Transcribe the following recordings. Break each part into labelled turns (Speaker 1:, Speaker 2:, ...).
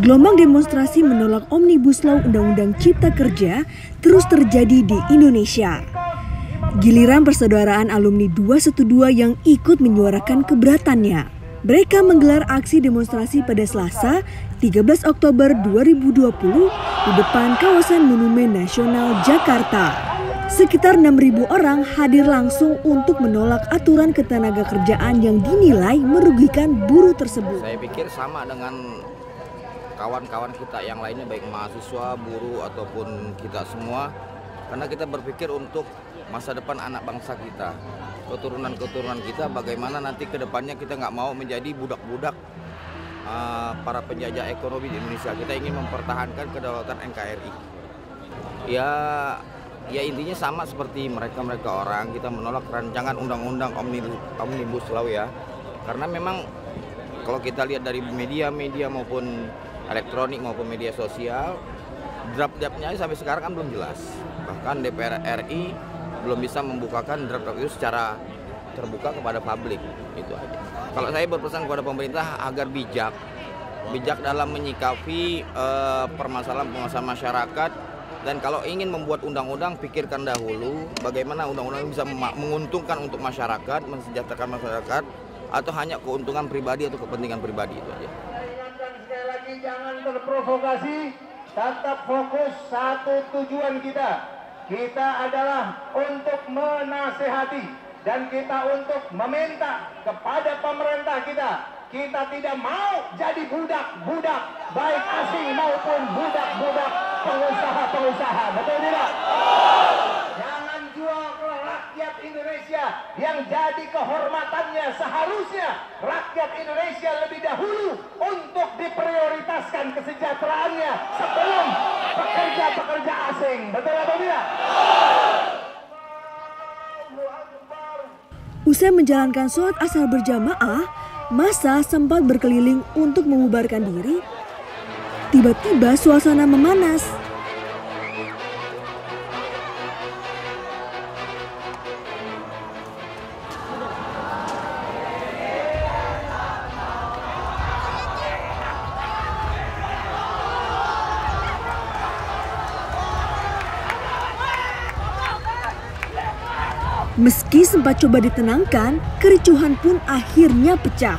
Speaker 1: Gelombang demonstrasi menolak Omnibus Law Undang-Undang Cipta Kerja terus terjadi di Indonesia. Giliran persaudaraan alumni 212 yang ikut menyuarakan keberatannya. Mereka menggelar aksi demonstrasi pada Selasa, 13 Oktober 2020 di depan kawasan Monumen Nasional Jakarta. Sekitar 6.000 orang hadir langsung untuk menolak aturan ketenaga kerjaan yang dinilai merugikan buruh tersebut.
Speaker 2: Saya pikir sama dengan kawan-kawan kita yang lainnya baik mahasiswa, buruh ataupun kita semua karena kita berpikir untuk masa depan anak bangsa kita keturunan-keturunan kita bagaimana nanti ke depannya kita nggak mau menjadi budak-budak uh, para penjajah ekonomi di Indonesia. Kita ingin mempertahankan kedaulatan NKRI ya ya intinya sama seperti mereka-mereka orang kita menolak rancangan undang-undang omnibus law ya. Karena memang kalau kita lihat dari media-media maupun elektronik maupun media sosial draft-draftnya sampai sekarang kan belum jelas. Bahkan DPR RI belum bisa membukakan draft-draft itu secara terbuka kepada publik. Itu aja. Kalau saya berpesan kepada pemerintah agar bijak. Bijak dalam menyikapi uh, permasalahan-permasalahan masyarakat. Dan kalau ingin membuat undang-undang pikirkan dahulu bagaimana undang-undang bisa menguntungkan untuk masyarakat, mensejahterakan masyarakat atau hanya keuntungan pribadi atau kepentingan pribadi itu aja.
Speaker 3: Lagi jangan terprovokasi, tetap fokus satu tujuan kita. Kita adalah untuk menasehati dan kita untuk meminta kepada pemerintah kita. Kita tidak mau jadi budak-budak baik asing maupun budak-budak pengusaha-pengusaha. Betul tidak? Jangan jual rakyat Indonesia yang jadi kehormatannya seharusnya rakyat Indonesia lebih dahulu diprioritaskan kesejahteraannya sebelum pekerja-pekerja asing. Betul atau tidak?
Speaker 1: Usai menjalankan sholat asar berjamaah, masa sempat berkeliling untuk mengubarkan diri. Tiba-tiba suasana memanas. Meski sempat coba ditenangkan, kericuhan pun akhirnya pecah.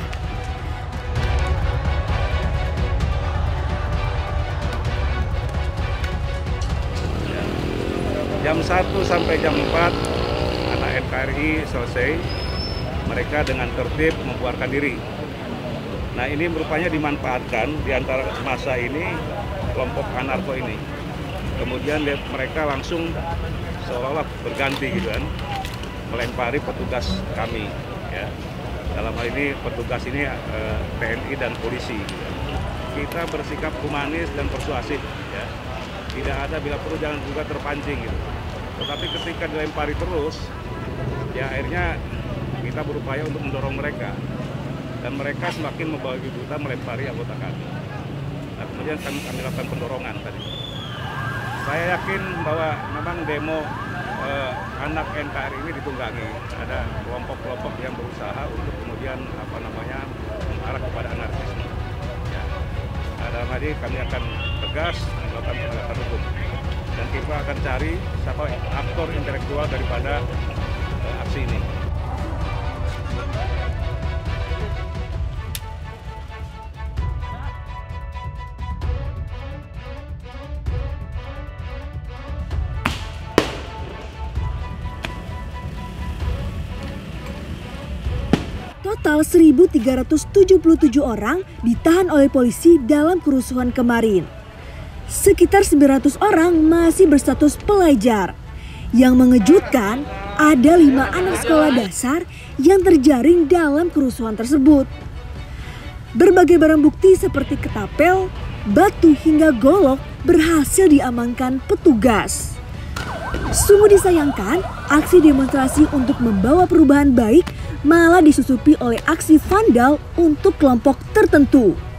Speaker 4: Jam 1 sampai jam 4 anak NKRI selesai. Mereka dengan tertib membuarkan diri. Nah ini merupanya dimanfaatkan di antara masa ini kelompok anarko ini. Kemudian mereka langsung seolah-olah berganti gitu kan melempari petugas kami ya. Dalam hal ini petugas ini eh, TNI dan polisi. Kita bersikap humanis dan persuasif ya. Tidak ada bila perlu jangan juga terpancing gitu. Tetapi ketika dilempari terus ya akhirnya kita berupaya untuk mendorong mereka. Dan mereka semakin membawa buta melempari anggota kami. Nah kemudian kami, kami lakukan pendorongan tadi. Saya yakin bahwa memang demo eh, anak NKRI ini ditunggangi. Ada kelompok-kelompok yang berusaha untuk kemudian apa namanya mengarah kepada anarkisme. Ya. Dalam hal ini kami akan tegas melakukan penegakan hukum dan kita akan cari siapa aktor intelektual daripada eh, aksi ini.
Speaker 1: Total 1.377 orang ditahan oleh polisi dalam kerusuhan kemarin. Sekitar 900 orang masih berstatus pelajar. Yang mengejutkan, ada lima anak sekolah dasar yang terjaring dalam kerusuhan tersebut. Berbagai barang bukti seperti ketapel, batu hingga golok berhasil diamankan petugas. Sungguh disayangkan, aksi demonstrasi untuk membawa perubahan baik malah disusupi oleh aksi vandal untuk kelompok tertentu.